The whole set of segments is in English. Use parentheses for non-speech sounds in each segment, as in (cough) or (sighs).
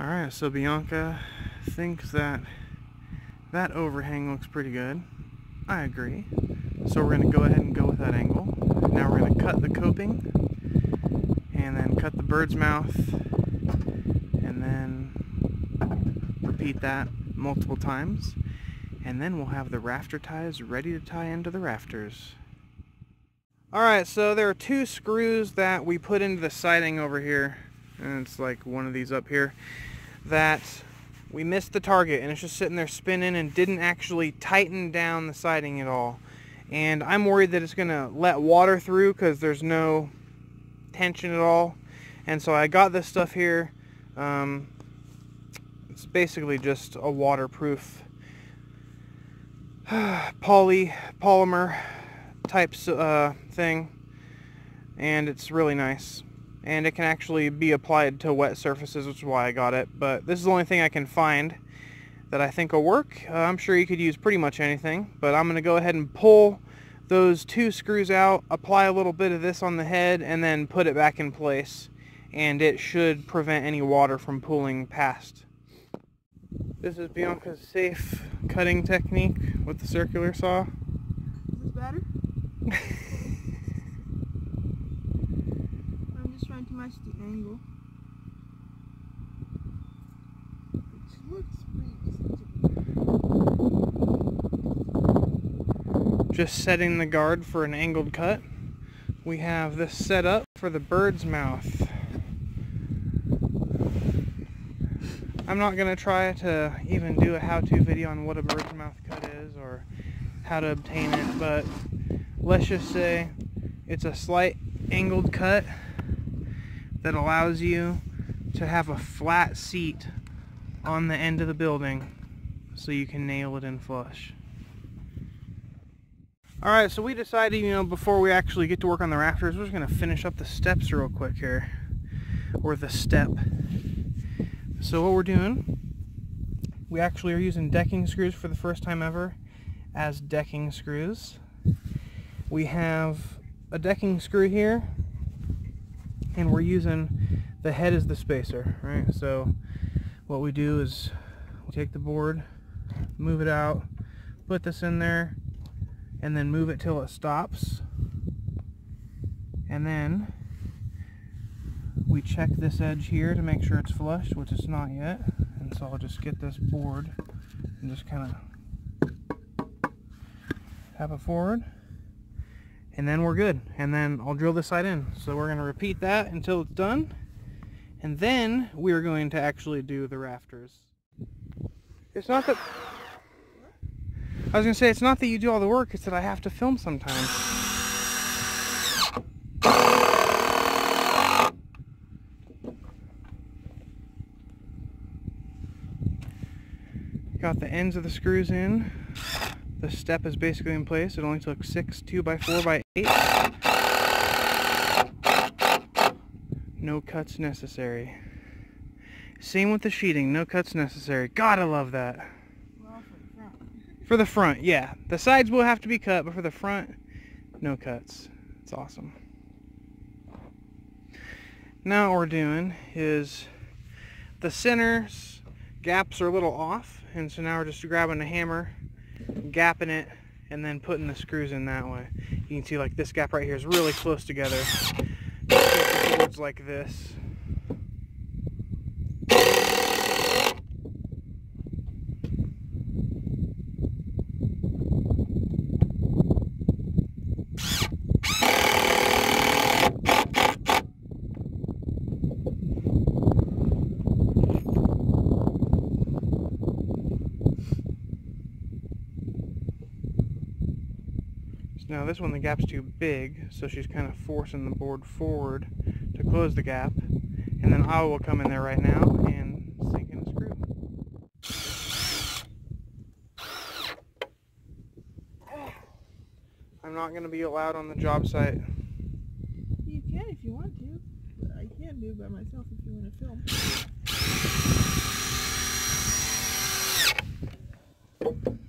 Alright, so Bianca thinks that that overhang looks pretty good. I agree. So we're going to go ahead and go with that angle. Now we're going to cut the coping and then cut the bird's mouth and then repeat that multiple times and then we'll have the rafter ties ready to tie into the rafters. Alright, so there are two screws that we put into the siding over here and it's like one of these up here that we missed the target and it's just sitting there spinning and didn't actually tighten down the siding at all. And I'm worried that it's gonna let water through because there's no tension at all. And so I got this stuff here um, it's basically just a waterproof (sighs) poly polymer type uh, thing. And it's really nice and it can actually be applied to wet surfaces which is why I got it but this is the only thing I can find that I think will work. Uh, I'm sure you could use pretty much anything but I'm gonna go ahead and pull those two screws out apply a little bit of this on the head and then put it back in place and it should prevent any water from pooling past. This is Bianca's safe cutting technique with the circular saw. Is this better? Match the angle. It looks just setting the guard for an angled cut. We have this set up for the bird's mouth. I'm not going to try to even do a how-to video on what a bird's mouth cut is or how to obtain it, but let's just say it's a slight angled cut that allows you to have a flat seat on the end of the building so you can nail it in flush. Alright, so we decided, you know, before we actually get to work on the rafters, we're just going to finish up the steps real quick here. Or the step. So what we're doing, we actually are using decking screws for the first time ever as decking screws. We have a decking screw here and we're using the head as the spacer, right? So what we do is we take the board, move it out, put this in there, and then move it till it stops. And then we check this edge here to make sure it's flush, which it's not yet. And so I'll just get this board and just kind of tap it forward. And then we're good. And then I'll drill this side in. So we're going to repeat that until it's done. And then we're going to actually do the rafters. It's not that... I was going to say, it's not that you do all the work, it's that I have to film sometimes. Got the ends of the screws in. The step is basically in place. It only took six 2x4 by 8 No cuts necessary. Same with the sheeting. No cuts necessary. Gotta love that. Well, for the front. For the front, yeah. The sides will have to be cut, but for the front, no cuts. It's awesome. Now what we're doing is the centers gaps are a little off and so now we're just grabbing a hammer gapping it and then putting the screws in that way. You can see like this gap right here is really close together. Boards like this Now this one the gap's too big, so she's kind of forcing the board forward to close the gap. And then I will come in there right now and sink in a screw. I'm not going to be allowed on the job site. You can if you want to, but I can't do by myself if you want to film.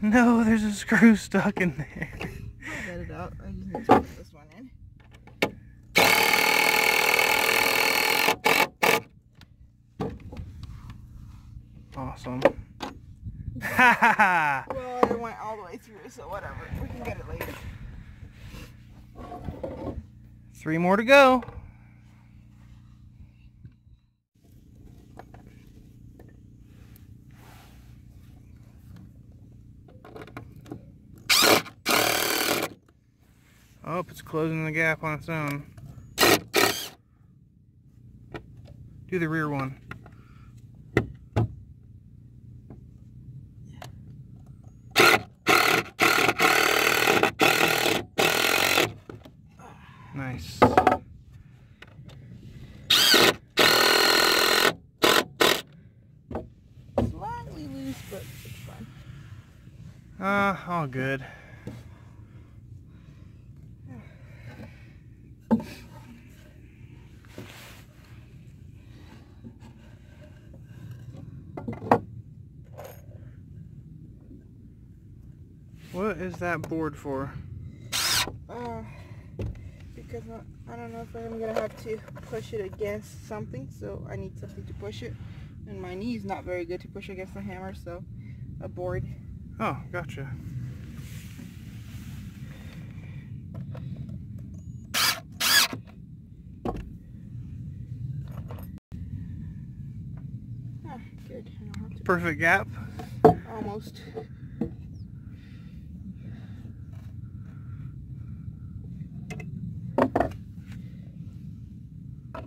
No, there's a screw stuck in there. I'll get it out. I just need to put this one in. Awesome. Ha ha ha! Well, it went all the way through, so whatever. We can get it later. Three more to go. Oh, it's closing the gap on its own. Do the rear one. Nice. Slightly loose, but it's fine. Ah, all good. What is that board for? Uh, because I, I don't know if I'm gonna have to push it against something, so I need something to push it. And my knee's not very good to push against the hammer, so a board. Oh, gotcha. Ah, good. I don't have to Perfect gap. almost. I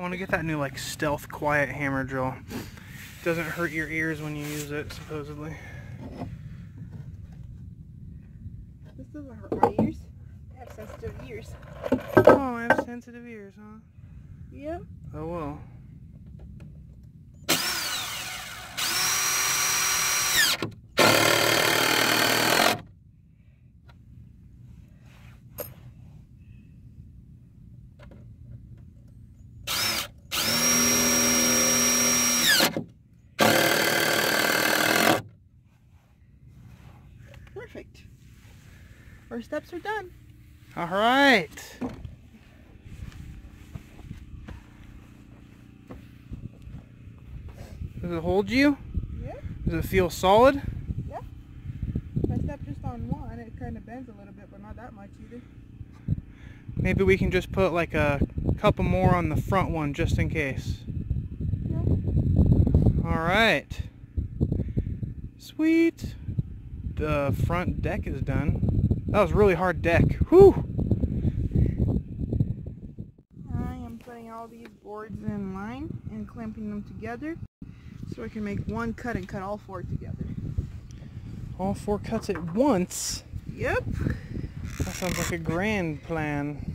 want to get that new like stealth quiet hammer drill. Doesn't hurt your ears when you use it, supposedly. This doesn't hurt my ears. I have sensitive ears. Oh, I have sensitive ears, huh? Yep. Oh well. Perfect. Our steps are done. All right. Does it hold you? Yeah. Does it feel solid? Yeah. I stepped just on one. It kind of bends a little bit, but not that much either. Maybe we can just put like a couple more on the front one just in case. Yeah. All right. Sweet. The front deck is done. That was really hard deck. Whew. I am putting all these boards in line and clamping them together so I can make one cut and cut all four together. All four cuts at once. Yep. That sounds like a grand plan.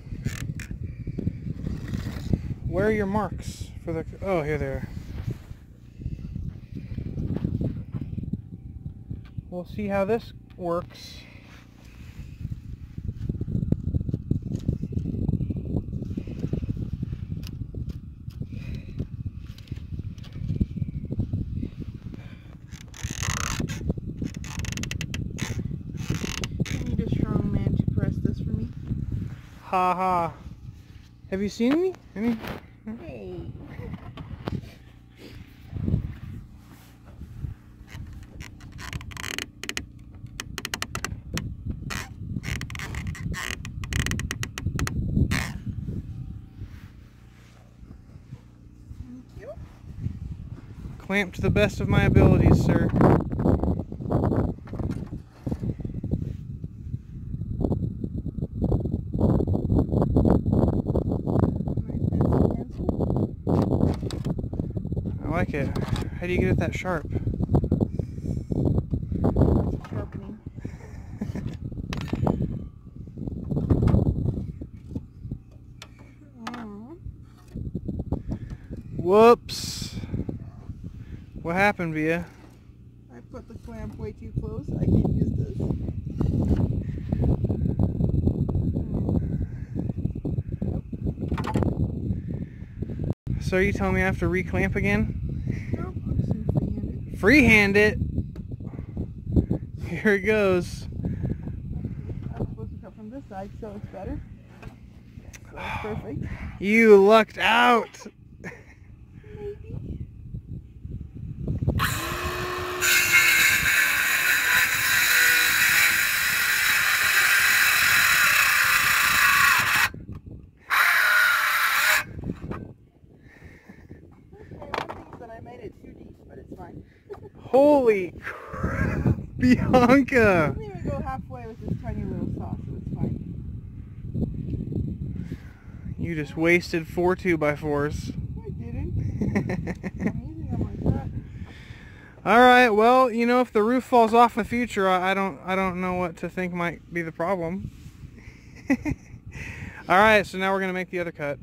Where are your marks for the? Oh, here they are. We'll see how this works. I need a strong man to press this for me. Ha ha. Have you seen me? Any? Hey. Thank you. Clamped to the best of my abilities, sir. How do you get it that sharp? Whoops. What happened, Via? I put the clamp way too close. I can't use this. So are you telling me I have to re-clamp again? Freehand it. Here it goes. I'm supposed to cut from this side, so it's better. So it's perfect. You lucked out. (laughs) Made it. Holy crap, Bianca. Even go halfway with this tiny little saw, so it's fine. You just wasted four two by fours. I didn't. (laughs) I'm using them like. All right. Well, you know, if the roof falls off in the future, I, I don't, I don't know what to think might be the problem. (laughs) All right. So now we're gonna make the other cut.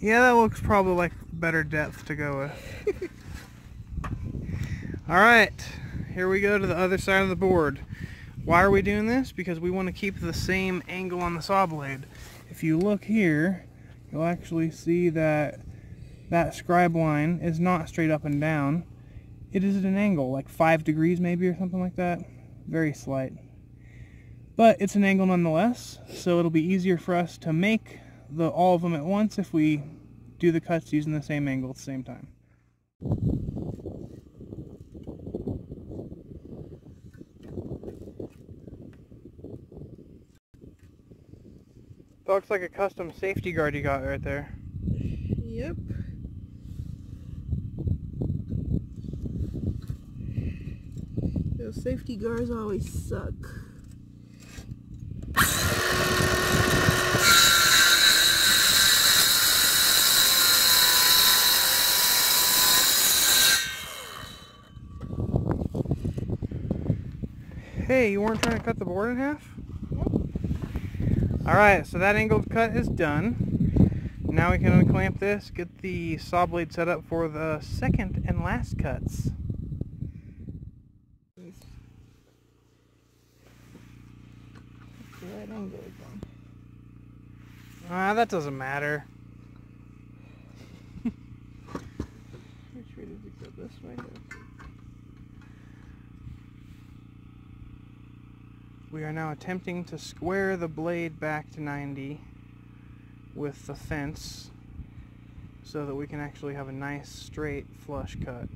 Yeah, that looks probably like better depth to go with. (laughs) All right. Here we go to the other side of the board. Why are we doing this? Because we want to keep the same angle on the saw blade. If you look here, you'll actually see that that scribe line is not straight up and down. It is at an angle, like 5 degrees maybe or something like that. Very slight. But it's an angle nonetheless, so it'll be easier for us to make the all of them at once if we do the cuts using the same angle at the same time. That looks like a custom safety guard you got right there. Yep. Those safety guards always suck. You weren't trying to cut the board in half? Nope. Alright, so that angled cut is done. Now we can unclamp this, get the saw blade set up for the second and last cuts. That's the right angle again. Ah, that doesn't matter. Which way does it go? This way? We are now attempting to square the blade back to 90 with the fence so that we can actually have a nice straight flush cut.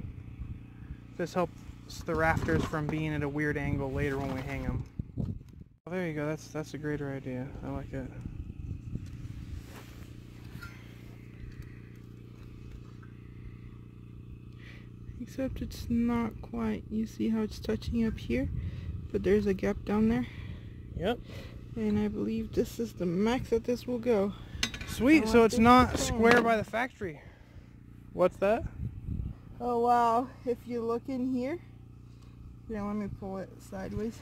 This helps the rafters from being at a weird angle later when we hang them. Oh, there you go. That's that's a greater idea. I like it. Except it's not quite. You see how it's touching up here? But there's a gap down there. Yep. And I believe this is the max that this will go. Sweet. So it's not square by the factory. What's that? Oh wow, if you look in here, here let me pull it sideways.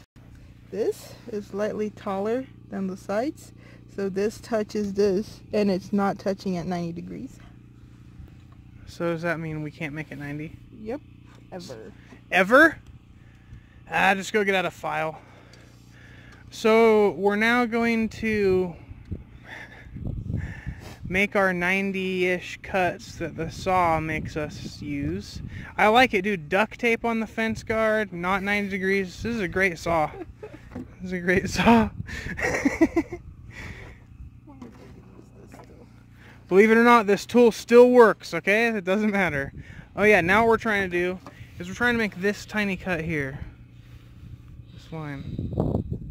This is slightly taller than the sides, so this touches this, and it's not touching at 90 degrees. So does that mean we can't make it 90? Yep, ever. Ever? Ah, just go get out a file. So we're now going to make our 90-ish cuts that the saw makes us use. I like it, dude. Duct tape on the fence guard, not 90 degrees. This is a great saw. This is a great (laughs) saw. Believe it or not, this tool still works, okay? It doesn't matter. Oh yeah, now what we're trying to do is we're trying to make this tiny cut here. Line.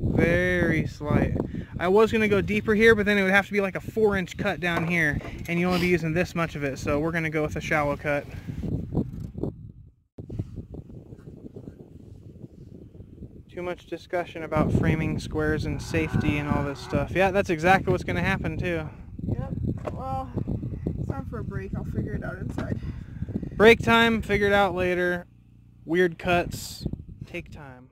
Very slight. I was going to go deeper here, but then it would have to be like a four inch cut down here, and you only be using this much of it, so we're going to go with a shallow cut. Too much discussion about framing squares and safety and all this stuff. Yeah, that's exactly what's going to happen too. Yep, well, it's time for a break. I'll figure it out inside. Break time, figure it out later. Weird cuts, take time.